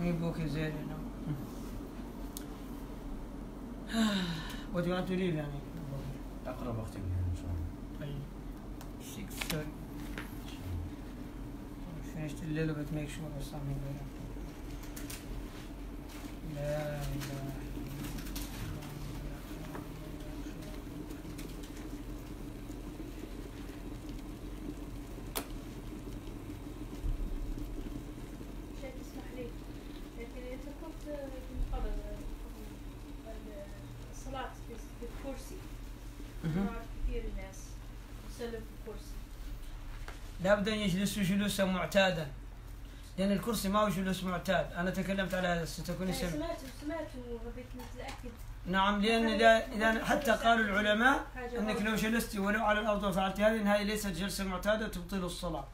يبوك زين What do you want to leave يعني اقرب وقت يمكن ان شاء الله طيب 6 finished a little bit make sure there's something there لا إله شيخ اسمح لي لكن انت كنت من قبل ال- الصلاة في في الكرسي مهم. نعرف كثير الناس يسلم في الكرسي لابد أن يجلسوا جلوسا معتادا لأن الكرسي ما هو جلوس معتاد. أنا تكلمت على هذا ستكون سمع. سمعت سمعت نعم لأن إذا إذا حتى قالوا العلماء أنك لو جلست ولو على الأرض وفعلت هذه إن هذه ليست جلسة معتادة تبطل الصلاة.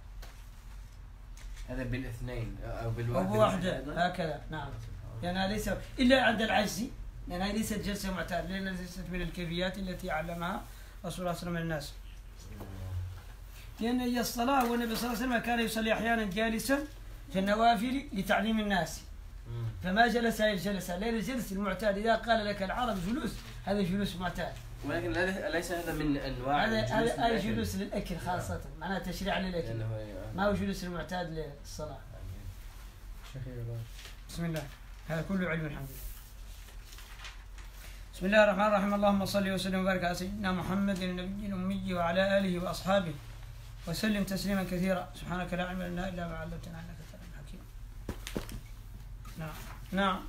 هذا بالاثنين أو بالواحد وبواحدة أيضاً؟ هكذا. نعم. لأنها ليس إلا عند العجز. لأنها ليست جلسة معتادة. لأنها ليست من الكيفيات التي علمها رسول الله صلى الله عليه وسلم الناس. لأن هي الصلاة والنبي صلى الله عليه وسلم كان يصلي أحيانا جالسا في النوافل لتعليم الناس. فما جلس هذه الجلسة لأن الجلس المعتاد إذا قال لك العرب جلوس هذا جلوس معتاد. ولكن لا- ليس هذا من أنواع هذا هذا. جلوس للأكل خاصة. معناها تشريع للأكل. لأنه- ما هو جلوس المعتاد للصلاة. بسم الله. هذا كله علم الحمد لله. بسم الله الرحمن الرحيم. اللهم صل وسلم وبارك على سيدنا محمد النبي الأمي وعلى آله وأصحابه. وسلم تسليما كثيرا. سبحانك لا علم لنا إلا ما علمتنا إنك أنت الحكيم. نعم. نعم.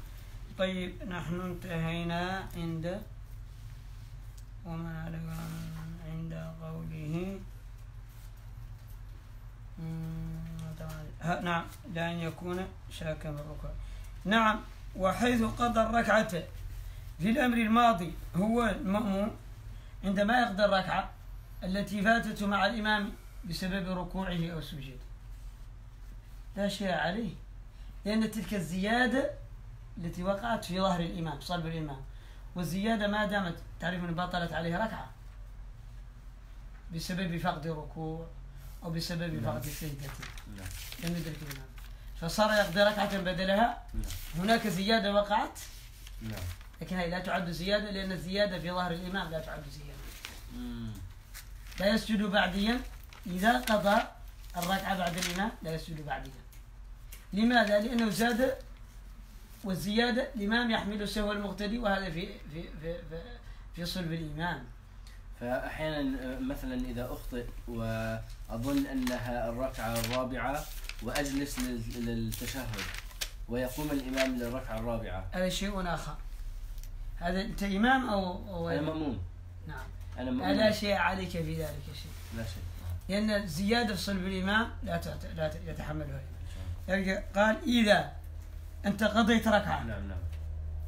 طيب نحن انتهينا عند وما عليك عند قوله. ها- نعم. لأن يكون شاكا بالركوع نعم. وحيث قضى الركعة في الأمر الماضي هو المأموم عندما يقضي الركعة التي فاتته مع الإمام بسبب ركوعه أو سجوده. لا شيء عليه. لأن تلك الزيادة التي وقعت في ظهر الإمام صلب الإمام. والزيادة ما دامت تعرف أن بطلت عليها ركعة. بسبب فقد ركوع أو بسبب نعم. فقد سجدة. نعم. لم يدرك الإمام. فصار يقضي ركعة بدلها. نعم. هناك زيادة وقعت. نعم. لكن هي لا تعد زيادة لأن الزيادة في ظهر الإمام لا تعد زيادة. لا يسجد بعديا. إذا قضى الركعة بعد الإمام لا يسجد بعديا لماذا؟ لأنه زاد والزيادة الإمام يحمل سهو المقتدي وهذا في في في في, في صلب الإمام. فأحيانا آه، مثلا إذا أخطئ وأظن أنها الركعة الرابعة وأجلس لل- للتشهد ويقوم الإمام للركعة الرابعة. هذا شيء آخر. هذا أنت إمام أو, أو أنا مأمون. نعم. أنا مأمون. لا شيء عليك في ذلك شيء. لا شيء. لأن الزيادة في صلب الإمام لا لا يتحملها الإمام يعني قال إذا أنت قضيت ركعة. نعم نعم.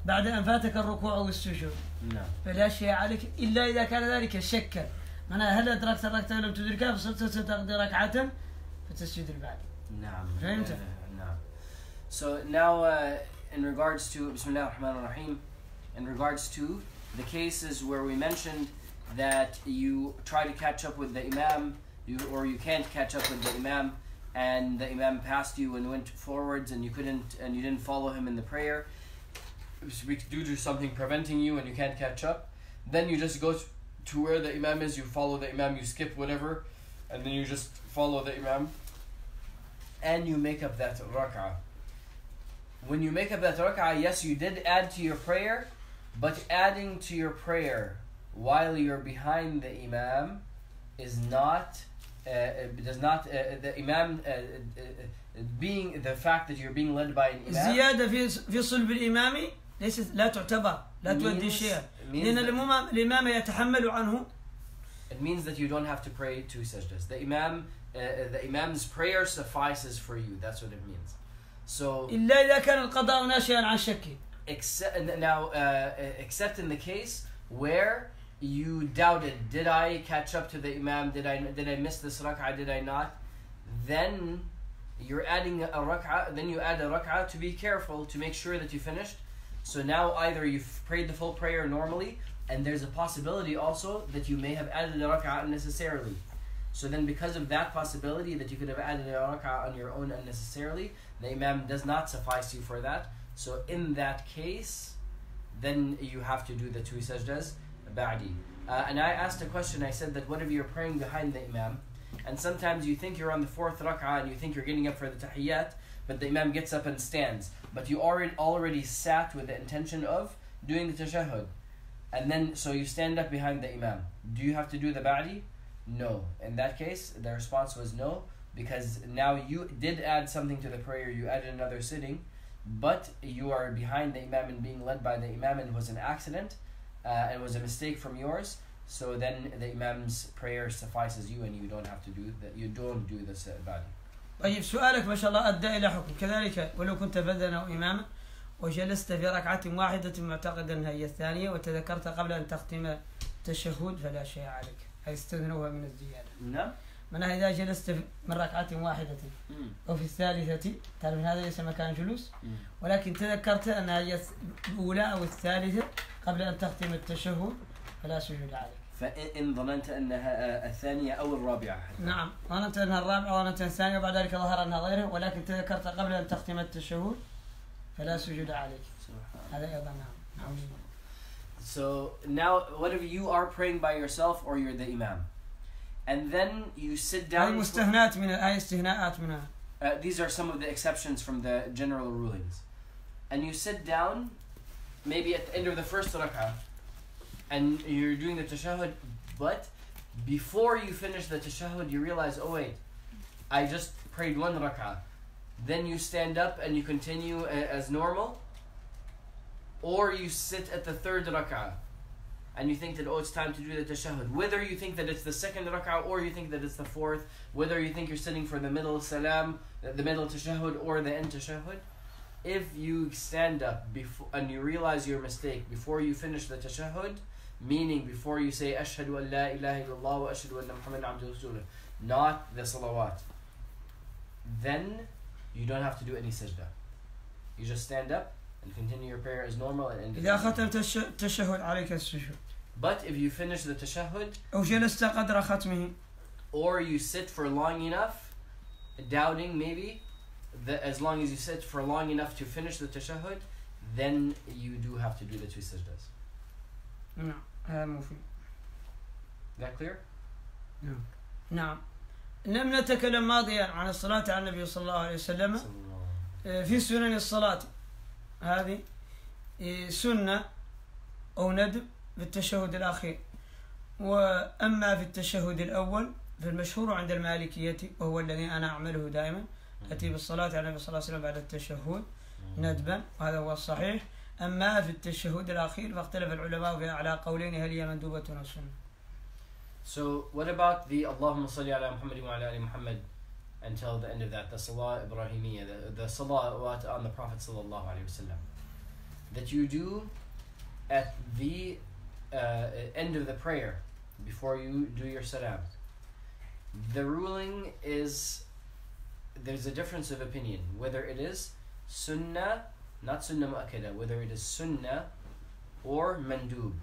بعد أن فاتك الركوع والسجود. نعم. فلا شيء عليك إلا إذا كان ذلك شكا. معناها هل أدركت الركعة ولم تدركها؟ فصرت ستقضي ركعة فتسجد البعد. نعم. فهمت؟ نعم. So now uh, in regards to Bismillah ar-Rahman ar-Rahim in regards to the cases where we mentioned that you try to catch up with the Imam you, or you can't catch up with the Imam and the Imam passed you and went forwards and you couldn't and you didn't follow him in the prayer. Due to something preventing you and you can't catch up. Then you just go to where the Imam is you follow the Imam you skip whatever and then you just follow the Imam. And you make up that rak'ah. When you make up that rak'ah, yes, you did add to your prayer, but adding to your prayer while you're behind the imam is not does not uh, the imam uh, uh, uh, being the fact that you're being led by an imam الزيادة في في صلب الإمام ليست لا تعتبر لا تؤدي means- شيئا means لأن that- الإمام الإمام يتحمل عنه it means that you don't have to pray two sajdas. The imam uh, the imam's prayer suffices for you. That's what it means. So إلا إذا كان القضاء ناشئا عن شك except now uh, except in the case where you doubted did i catch up to the imam? Did i did i miss this rak'ah? Did i not? Then you're adding a rak'ah then you add a rak'ah to be careful to make sure that you finished. So now either you've prayed the full prayer normally and there's a possibility also that you may have added a rak'ah unnecessarily. So then, because of that possibility that you could have added a rak'ah on your own unnecessarily, the imam does not suffice you for that. So in that case, then you have to do the two sajdas ba'di. Uh, and I asked a question. I said that what if you're praying behind the imam, and sometimes you think you're on the fourth rak'ah and you think you're getting up for the tahiyyat, but the imam gets up and stands, but you already already sat with the intention of doing the tashahhud, and then so you stand up behind the imam. Do you have to do the ba'di? No. In that case, the response was no, because now you did add something to the prayer. You added another sitting, but you are behind the imam and being led by the imam, and it was an accident, uh, and was a mistake from yours. So then the imam's prayer suffices you, and you don't have to do that. You don't do the ba'di. طيب سؤالك ما شاء الله أدى إلى حكم كذلك ولو كنت بدنا أو إماما وجلست في ركعة واحدة معتقدا أنها هي الثانية وتذكرت قبل أن تختم التشهد فلا شيء عليك هيستثنوها من الزيادة نعم. معناها إذا جلست من ركعة واحدة. أو في الثالثة. تعرف هذا ليس مكان جلوس؟ ولكن تذكرت أنها هي الأولى أو الثالثة قبل أن تختم التشهد فلا سجود عليك. فإن ظننت أنها الثانية أو الرابعة. حتى. نعم. ظننت أنها الرابعة وظننت الثانية وبعد ذلك ظهر أنها غيرها ولكن تذكرت قبل أن تختم التشهد فلا سجود عليك. هذا أيضا نعم. نعم. So now, if you are praying by yourself or you're the imam? And then you sit هذه down. مستثنات من هذه استثناءات منها Uh, these are some of the exceptions from the general rulings. And you sit down, maybe at the end of the first rak'ah, and you're doing the tashahhud, but before you finish the tashahhud, you realize, oh wait, I just prayed one rak'ah. Then you stand up and you continue a- as normal, or you sit at the third rak'ah. And you think that oh it's time to do the tashahhud. Whether you think that it's the second rak'ah or you think that it's the fourth, whether you think you're sitting for the middle salam, the the middle tashahhud or the end tashahhud, if you stand up before and you realize your mistake before you finish the tashahhud, meaning before you say ashhadu an la ilaha illallah wa ashhadu anna muhammadan abduhu wa rasuluh, not the salawat, then you don't have to do any sajda. You just stand up and continue your prayer as normal and end it. إذا ختمت الش- التشهد عليك السجود But if you finish the tashahhud أو جلست قدر ختمه or you sit for long enough, doubting maybe, that as long as you sit for long enough to finish the tashahhud, then you do have to do the two sajdas. نعم هذا مفيد Is that clear? نعم لم نتكلم ماضيا عن الصلاة على النبي صلى الله عليه وسلم في سنن الصلاة هذه إيه، سنة أو ندب في التشهد الأخير. وأما في التشهد الأول فالمشهور عند المالكية وهو الذي أنا أعمله دائما أتي بالصلاة على النبي صلى الله عليه وسلم بعد التشهد ندبا وهذا هو الصحيح. أما في التشهد الأخير فاختلف العلماء في على قولين هل هي مندوبة أو سنة. So what about the Allahumma salli ala Muhammad wa ala ali Muhammad until the end of that, the Salah Ibrahimiyya, the, the Salawat on the Prophet sallallahu alaihi wasallam, that you do at the uh, end of the prayer before you do your salam. The ruling is there's a difference of opinion whether it is sunnah, not sunnah mu'akkada, whether it is sunnah or mandub.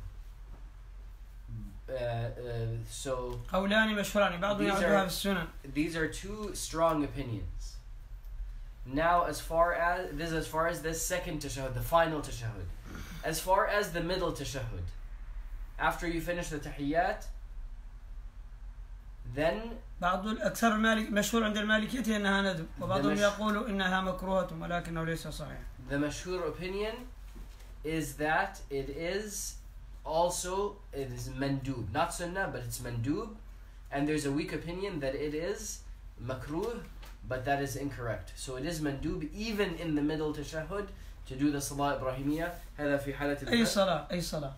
Uh, uh, so these are, these are two strong opinions. Now, as far as this, as far as this second tashahud, the final tashahud, as far as the middle tashahud, after you finish the tahiyyat, then بعض الأكثر المالك مشهور عند المالكية أنها ندب وبعضهم مش- يقول إنها مكروهة ولكنه ليس صحيح the mashhur opinion is that it is also it is mandub, not sunnah, but it's mandub, and there's a weak opinion that it is makruh, but that is incorrect. So it is mandub even in the middle tashahhud To do the salah ibrahimiyya. هذا في حالة أي الفرد صلاة أي صلاة.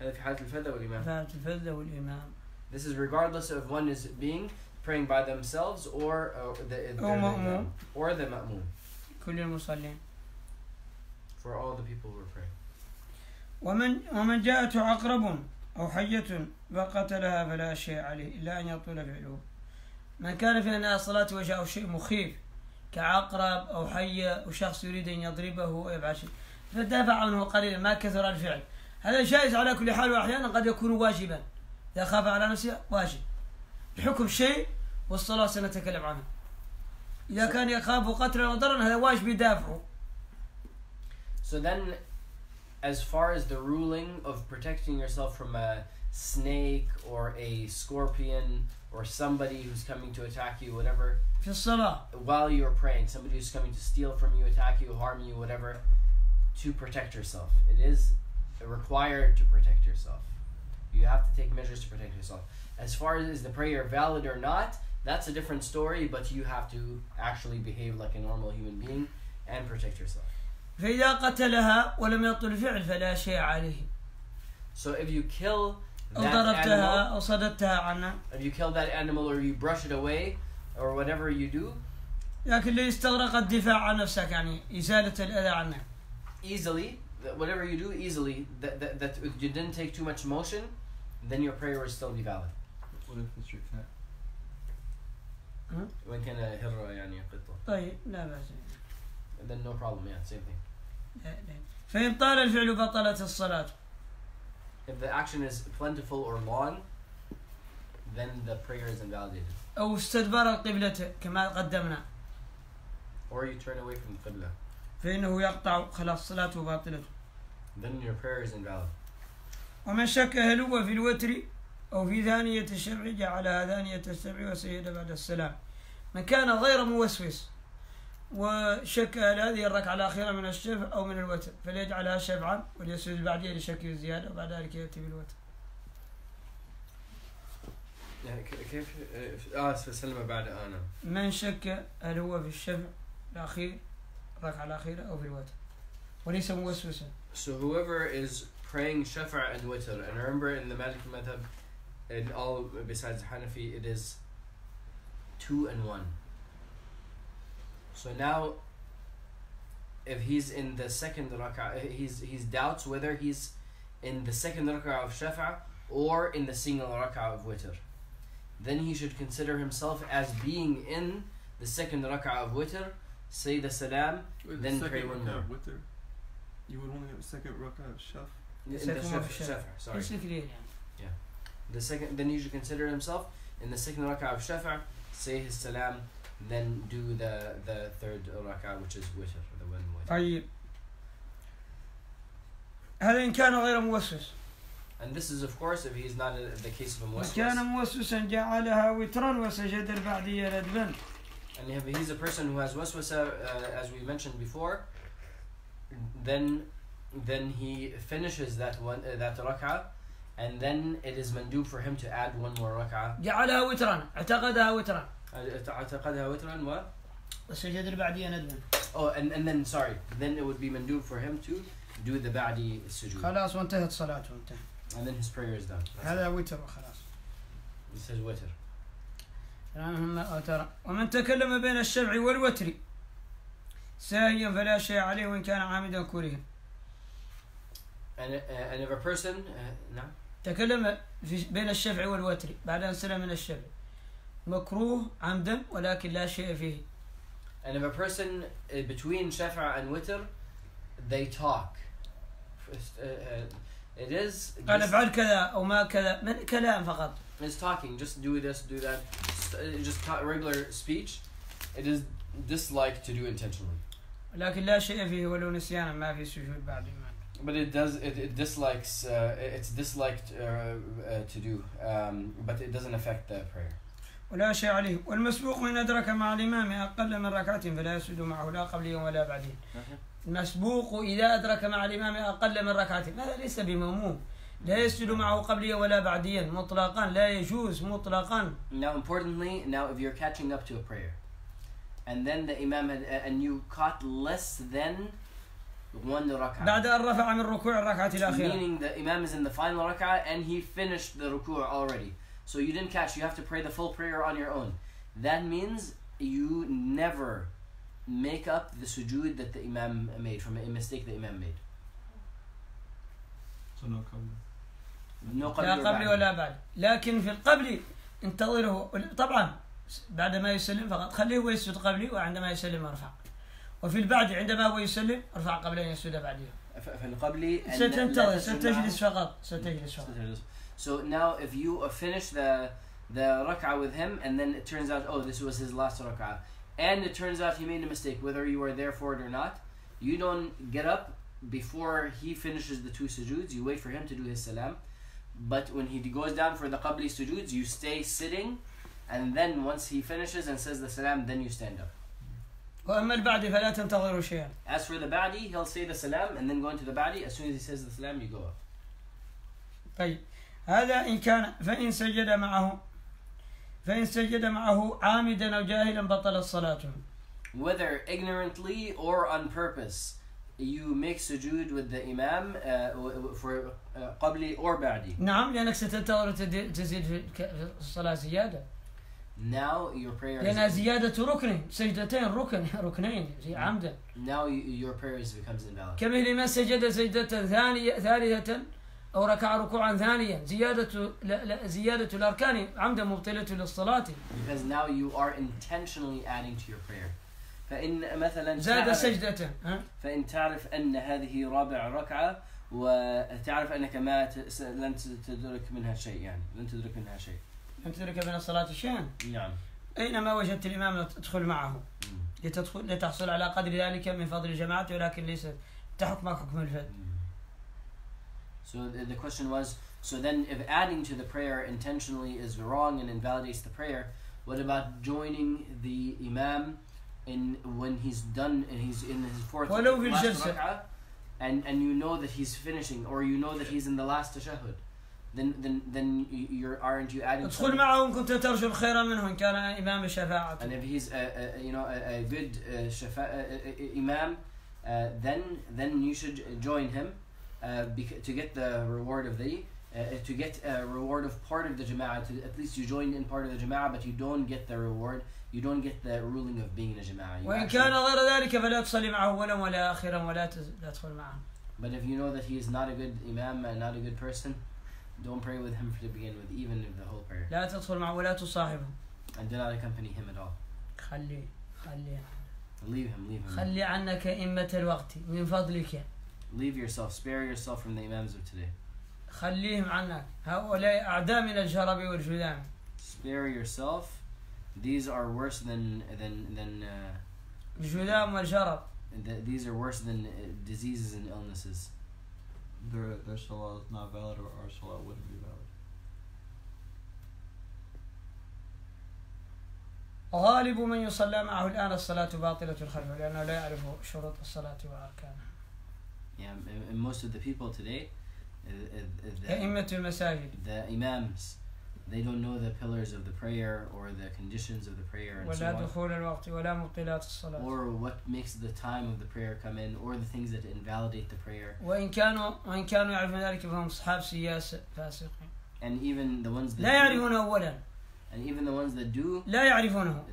هذا في حالة الفرد والإمام. فات الفذة والإمام. This is regardless of one is being praying by themselves or uh, the, the, أو مأموم or the ma'mum كل المصلين. For all the people who are praying. ومن ومن جاءته عقرب أو حية فقتلها فلا شيء عليه إلا أن يطول فعله. من كان في أثناء الصلاة وجاءه شيء مخيف كعقرب أو حية وشخص يريد أن يضربه ويفعل شيء فدافع عنه قليلا ما كثر الفعل. هذا جائز على كل حال وأحيانا قد يكون واجبا. إذا خاف على نفسه واجب. بحكم شيء والصلاة سنتكلم عنها إذا كان يخاف قتلا وضررا هذا واجب يدافعه So then, as far as the ruling of protecting yourself from a snake or a scorpion or somebody who's coming to attack you, whatever. While you are praying, somebody who's coming to steal from you, attack you, harm you, whatever, to protect yourself. It is required to protect yourself. You have to take measures to protect yourself. As far as is the prayer valid or not, that's a different story, but you have to actually behave like a normal human being and protect yourself. So if you kill أو that ضربتها animal, أو صددتها عنها if you kill that animal or you brush it away or whatever you do, لكن اللي يستغرق الدفاع عن نفسك يعني إزالة الأذى عنها easily, whatever you do easily, that, that, that you didn't take too much motion, then your prayer will still be valid. What if it's your cat? وإن كان هرة يعني قطة. طيب لا بأس Then no problem, yeah, same thing. فإن طال الفعل بطلت الصلاة If the action is plentiful or long, then the prayer is invalidated. أو استدبر قبلته كما قدمنا Or you turn away from the qibla, فإنه يقطع خلاص صلاته باطلة then your prayer is invalid. ومن شك هل هو في الوتر أو في ثانية الشفع جعلها ثانية الشفع وسيد بعد السلام من كان غير موسوس وشك هل هذه الركعة الأخيرة من الشفع أو من الوتر فليجعلها شفعا وليسجد بعدها لشك الزيادة وبعد ذلك يأتي بالوتر. كيف آه سلمة بعد أنا. من شك هل هو في الشفع الأخير الركعة الأخيرة أو في الوتر. وليس موسوسا. So whoever is praying shafa and witr, and remember in the Maliki madhab, in all besides Hanafi, it is two and one. So now, if he's in the second rak'ah, eh, he's, he's doubts whether he's in the second rak'ah of shafa or in the single rak'ah of witr. Then he should consider himself as being in the second rak'ah of witr, say the salam, Wait, then the pray one more. Witr. You would only have a second rak'ah of shafa. The second the sorry. Yeah. The second, then he should consider himself in the second rak'ah of shafa, say his salam, then do the the third rak'ah, which is witr, the one witr. طيب هذا إن كان غير موسوس And this is, of course, if he's not in the case of a وكان Muslim. موسوسا جعلها وترا وسجد البعدية ندبا And if he's a person who has waswasa, uh, as we mentioned before, then then he finishes that one uh, that rak'ah, and then it is mandub for him to add one more rak'ah. جعلها وترا اعتقدها وترا اعتقدها وترا و وسجد البعدية ندبا Oh, and, and then, sorry, then it would be mandub for him to do the ba'di sujood. خلاص وانتهت صلاته انتهى And then his prayer is done. هذا وتر وخلاص it. Says. اللهم وترا ومن تكلم بين الشفع والوتر ساهيا فلا شيء عليه وإن كان عامدا كره And, uh, and if a person, uh, no, تكلم في بين الشفع والوتر بعد أن سلم من الشفع مكروه عمدا ولكن لا شيء فيه and if a person uh, between shafa and witr, they talk. First, uh, uh, it is قال just, افعل كذا أو ما كذا من كلام فقط it's talking. Just do this, do that. Just, uh, just ta- regular speech. It is disliked to do intentionally. لكن لا شيء فيه ولو نسيانا ما في سجود بعد ما But it does. It, it dislikes. Uh, it's disliked uh, uh, to do. Um, but it doesn't affect the prayer. ولا شيء عليه. والمسبوق إن أدرك مع الإمام أقل من ركعة فلا يسجد معه لا قبليا ولا بعدين المسبوق إذا أدرك مع الإمام أقل من ركعة هذا ليس بمموم لا يسجد معه قبليا ولا بعديا مطلقا. لا يجوز مطلقا. Now, importantly, now if you're catching up to a prayer, and then the imam had, and you caught less than one rak'ah, بعد أن رفع من ركوع الركعة الأخيرة. Meaning the imam is in the final rak'ah and he finished the ruku' already. So you didn't catch. You have to pray the full prayer on your own. That means you never make up the sujood that the imam made from a mistake the imam made. So no qabla. No لا qabli or قبل. ولا بعد لكن في القبل انتظره طبعا بعد ما يسلم فقط خليه هو يسجد قبلي وعندما يسلم ارفع وفي البعد عندما هو يسلم ارفع قبل أن يسجد بعدها ف- في القبلي and ستنتظر لا ستجلس. فقط ستجلس فقط So now, if you uh, finish the the rak'ah with him, and then it turns out, oh, this was his last rak'ah, and it turns out he made a mistake, whether you were there for it or not, you don't get up before he finishes the two sujuds. You wait for him to do his salam. But when he goes down for the qabli sujuds, you stay sitting, and then once he finishes and says the salam, then you stand up. وأما البعد فلا تنتظروا شيئا As for the ba'di, he'll say the salam and then go into the ba'di. As soon as he says the salam, you go up. طيب هذا إن كان فإن سجد معه فإن سجد معه عامدا أو جاهلا بطلت صلاته Whether ignorantly or on purpose, you make sujood with the imam uh, for uh, qabli or ba'di. نعم لأنك ستنتظر تزيد في الصلاة زيادة Now your prayer لأنها is, زيادة ركن سجدتين ركن ركنين زي عمدا now you, your prayer becomes invalid. كمثل ما سجد سجدة ثانية ثالثة أو ركع ركوعا ثانيا زيادة لا لا زيادة الأركان عمدا مبطلة للصلاة. Because now you are intentionally adding to your prayer. فإن مثلا زاد سجدة؟ فإن تعرف أن هذه رابع ركعة وتعرف أنك ما لن تدرك منها شيء يعني لن تدرك منها شيء. لم تدرك من الصلاة شيئا. نعم. أينما وجدت الإمام تدخل معه. لتدخل لتحصل على قدر ذلك من فضل الجماعة ولكن ليس تحكمك حكم الفرد So the, the question was so then if adding to the prayer intentionally is wrong and invalidates the prayer, what about joining the Imam in when he's done and he's in his fourth ولو في last الجلسة. rak'ah and and you know that he's finishing or you know that he's in the last tashahhud then then then you- you're aren't you adding ادخل something? معه إن كنت ترجو الخير منه إن كان إمام الشفاعة and if he's a, a you know a, a good uh, shafa, uh, uh, imam uh, then then you should join him uh, bec- to get the reward of the uh, to get a reward of part of the jama'ah to at least you join in part of the jama'ah but you don't get the reward you don't get the ruling of being in a jama'ah You وإن actually- كان غير ذلك فلا تصلي معه أولا ولا آخرا ولا تز- لا تدخل معه but if you know that he is not a good imam and not a good person don't pray with him to begin with even if the whole prayer لا تدخل معه ولا تصاحبه and do not accompany him at all خلي خلي leave him leave him خلي عنك إمة الوقت من فضلك Leave yourself spare yourself from the imams of today خليهم عنك هؤلاء أعداء من الجرب والجذام spare yourself. These are worse than than than uh, الجذام والجرب th- these are worse than uh, diseases and illnesses. Their their salah is not valid, or our salah wouldn't be valid. غالب من يصلى معه الآن الصلاة باطلة الخلف لأنه لا يعرف شروط الصلاة وأركانها Yeah, and most of the people today, uh, uh, uh, the, the imams, they don't know the pillars of the prayer or the conditions of the prayer and so on. or what makes the time of the prayer come in or the things that invalidate the prayer. And even the ones that do, and even the ones that do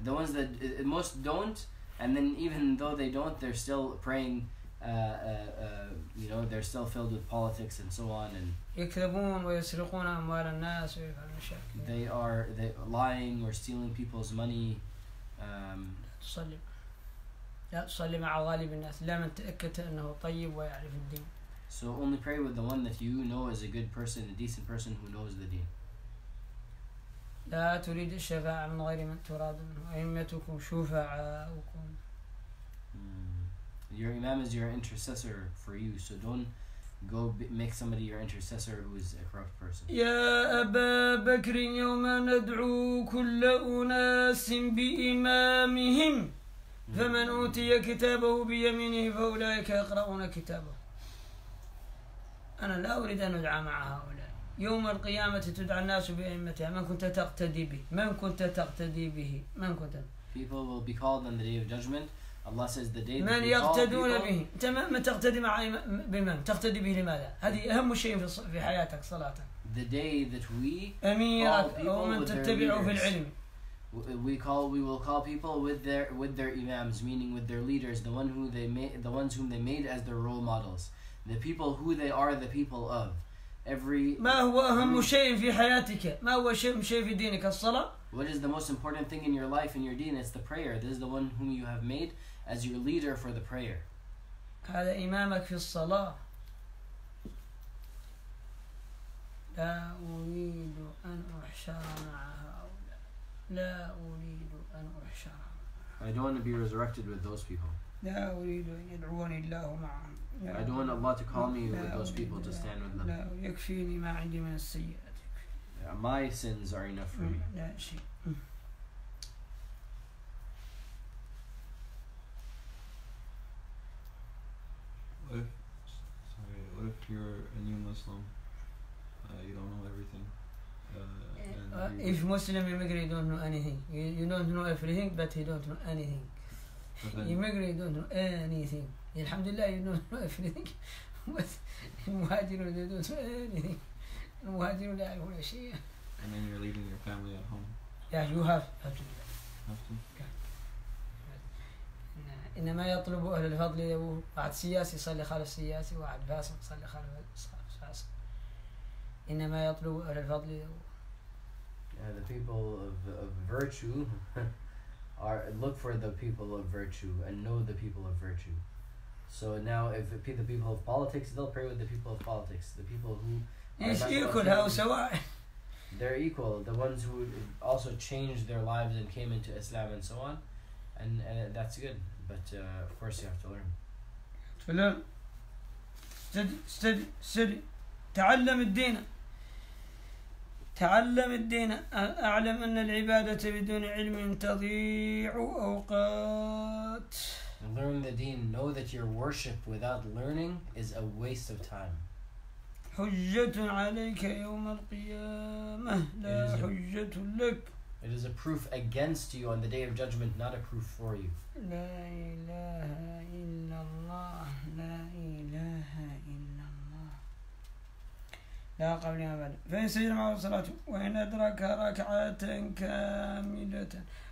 the ones that most don't and then even though they don't they're still praying uh, uh, uh, you know they're still filled with politics and so on and يكذبون ويسرقون أموال الناس ويفعلون مشاكل they are they lying or stealing people's money um, تصلي لا تصلي مع غالب الناس لا من تأكد أنه طيب ويعرف الدين so only pray with the one that you know is a good person a decent person who knows the deen لا تريد الشفاعة من غير من تراد منه أئمتكم شفعاؤكم Mm. your imam is your intercessor for you so don't go b- make somebody your intercessor who is a corrupt person. يا أبا بكر يوم ندعو كل أناس بإمامهم فمن أوتي كتابه بيمينه فأولئك يقرؤون كتابه. أنا لا أريد أن أدعى مع هؤلاء. يوم القيامة تدعى الناس بأئمتها. من كنت تقتدي به؟ من كنت تقتدي به؟ من كنت؟ People will be called on the day of judgment. Allah says the day that من we call يقتدون people به أنت ما ما تقتدي مع إمام- بمن تقتدي به لماذا هذه أهم شيء في الص- في حياتك صلاتك the day that we أميرك All people أو من with their تتبعه في leaders. العلم we call we will call people with their with their imams meaning with their leaders the one who they made the ones whom they made as their role models the people who they are the people of every ما هو أهم شيء في حياتك ما هو شيء شيء في دينك الصلاة what is the most important thing in your life in your deen it's the prayer this is the one whom you have made as your leader for the prayer هذا إمامك في الصلاة لا أريد أن أحشر مع هؤلاء لا أريد أن أحشر I don't want to be resurrected with those people. لا أريد أن يدعوني الله معهم لا I don't want Allah to call me with لا those أريد- people to stand with them. لا يكفيني ما عندي من السيئات Yeah, My sins are enough for me. لا شيء you're a new Muslim, uh, you don't know everything. Uh, eh, uh, if Muslim immigrant don't know anything, you, you don't know everything, but he don't know anything. Immigrant don't know anything. Alhamdulillah, you don't know everything, but muhajirun they don't know anything. Muhajirun they don't know And then you're leaving your family at home. Yeah, you have, have to do that. Have to. Yeah. إنما يطلب أهل الفضل له واحد سياسي يصلي خلف سياسي واحد فاسق يصلي خلف فاسق إنما يطلب أهل الفضل له Uh, the people of, of virtue are look for the people of virtue and know the people of virtue. So now, if the pe- the people of politics, they'll pray with the people of politics. The people who are ايش not ياكلها Muslims, وسواء they're equal. The ones who also changed their lives and came into Islam and so on, and, and that's good. But uh, of course, you have to learn. فلان استدي استدي استدي تعلم الدين تعلم الدين أعلم أن العبادة بدون علم تضيع أوقات Learn the deen. Know that your worship without learning is a waste of time. حجة عليك يوم القيامة لا It is a- حجة لك It is a proof against you on the day of judgment, not a proof for you. لا إله إلا الله لا إله إلا الله لا قبل أبدا فإن سجد معه صلاته وإن أدرك ركعة كاملة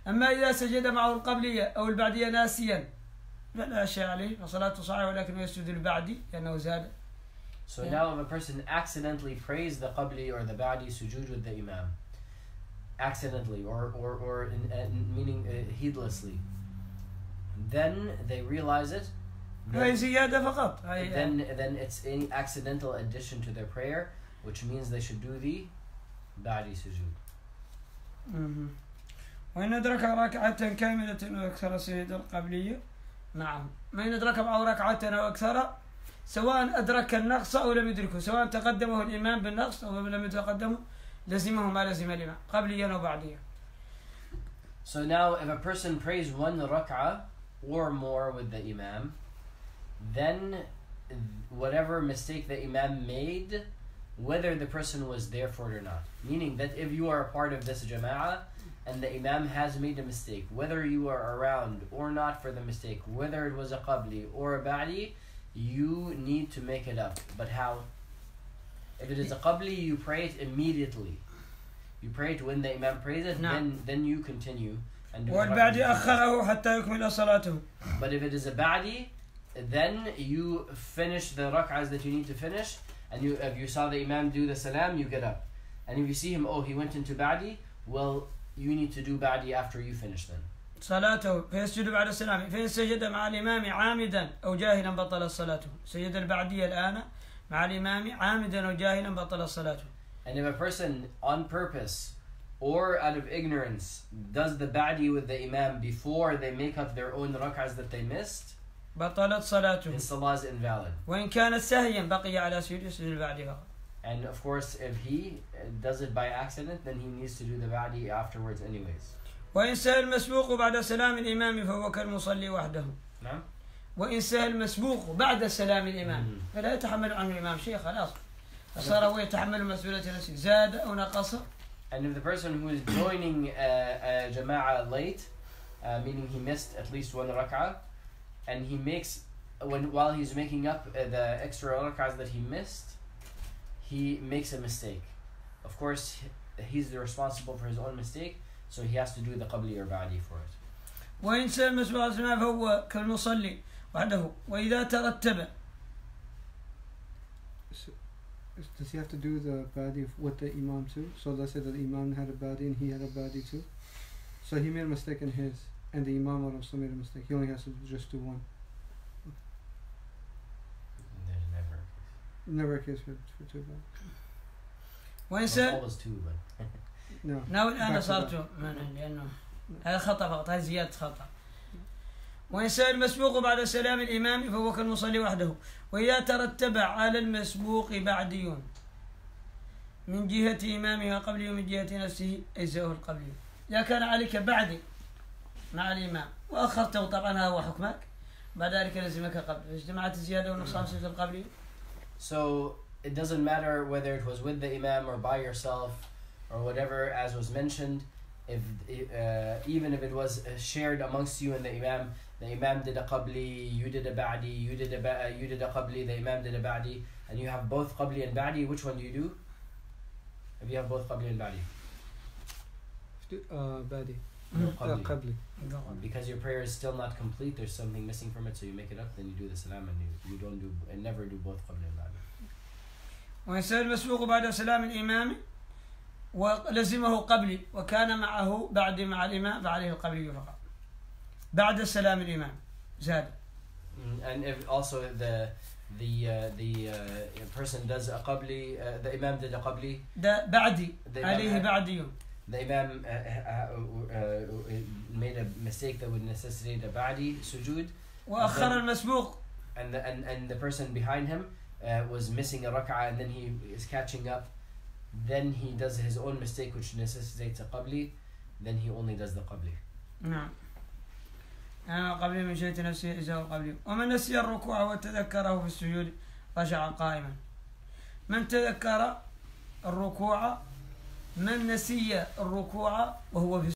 أما إذا سجد معه القبلية أو البعدية ناسيا فلا شيء عليه فصلاته صحيحة ولكن يسجد البعدي لأنه زاد So Yeah. now if a person accidentally prays the qabli or the ba'di sujood with the imam, accidentally or, or, or in, uh, meaning uh, heedlessly, then they realize it, هاي then, زيادة فقط هاي then, then it's any accidental addition to their prayer, which means they should do the ba'di sujood. مهم. وإن أدرك ركعة كاملة أو أكثر سجد القبلية نعم من أدرك معه ركعة أو أكثر سواء أدرك النقص أو لم يدركه سواء تقدمه الإمام بالنقص أو لم يتقدمه لزم لما قبليا وبعديا So now if a person prays one rak'ah or more with the imam then whatever mistake the imam made whether the person was there for it or not. Meaning that if you are a part of this jama'ah and the imam has made a mistake whether you are around or not for the mistake whether it was a qabli or a ba'di you need to make it up. But how? If it is a qabli, you pray it immediately. You pray it when the imam prays it, نعم. then then you continue and do والبعد rak'ah. أخره حتى يكمل صلاته But if it is a ba'di, then you finish the rak'ahs that you need to finish, and you if you saw the imam do the salam, you get up. And if you see him, oh, he went into ba'di, well, you need to do ba'di after you finish then. صلاته فيسجد بعد السلام فإن سجد مع الإمام عامدا أو جاهلا بطل صلاته سجد البعدية الآن مع الإمام عامدا أو جاهلا بطل صلاته And if a person on purpose or out of ignorance does the ba'di with the imam before they make up their own rak'ahs that they missed, بطلت صلاته his salah is invalid. وإن كانت سهيا بقي على سجود يسجد البعد فقط And of course, if he uh, does it by accident, then he needs to do the ba'di afterwards anyways. وإن سهل مسبوق بعد سلام الإمام فهو كالمصلي وحده نعم؟ وإن سهل مسبوق بعد سلام الإمام. فلا يتحمل عنه الإمام شيء خلاص صار هو يتحمل مسؤولية نفسه زاد أو نقص And if the person who is joining a, a jama'ah late, uh, meaning he missed at least one rak'ah, and he makes, when while he's making up uh, the extra rak'ahs that he missed, he makes a mistake. Of course, he- he's the responsible for his own mistake, so he has to do the qabli or ba'di for it. وإن سهل مسبوق فهو كالمصلي وحده وإذا ترتب So, does he have to do the badi with the imam too? So let's say that the imam had a badi and he had a badi too. So he made a mistake in his, and the imam also made a mistake. He only has to just do one. There's never. Never a case for, for two badi. وإن Well, سهل always two, but No. Back to صارت من لأنه هذا خطأ فقط هذه زيادة خطأ وإن سأل المسبوق بعد سلام الإمام فهو كالمصلي وحده. وإذا ترتب على المسبوق بعدي من جهة إمامها قبله ومن جهة نفسه أجزاؤه القبلي إذا كان عليك بعدي مع الإمام وأخرته طبعا هذا هو حكمك. بعد ذلك لزمك قبل. اجتمعت الزيادة والنقصان في القبلي So it doesn't matter whether it was with the imam or by yourself or whatever, as was mentioned. If uh, even if it was uh, shared amongst you and the imam, the imam did a qabli, you did a ba'di, you did a ba- you did a qabli, the imam did a ba'di, and you have both qabli and ba'di. Which one do you do? If you have both qabli and ba'di, Uh, badi. no Uh, qabli. qabli. Because your prayer is still not complete, there's something missing from it, so you make it up, then you do the salam, and you, you don't do and never do both qabli and ba'di. وإن سأل المسبوق بعد سلام الإمام ولزمه قبلي وكان معه بعد مع الإمام فعليه القبلي فقط بعد سلام الإمام زاد Mm, and if also the the uh, the uh, person does a qabli, uh, the imam did a qabli, ده بعدي the عليه بعدي the imam uh, uh, uh, made a mistake that would necessitate a ba'di sujood, وأخر المسبوق and the, and and the person behind him uh, was missing a rak'ah, and then he is catching up. Then he does his own mistake, which necessitates a qabli. Then he only does the qabli. نعم أنا قبلي من شيء نفسه إجزاء قبلي ومن نسي الركوع وتذكره في السجود رجع قائما من تذكر الركوع من نسي الركوع وهو في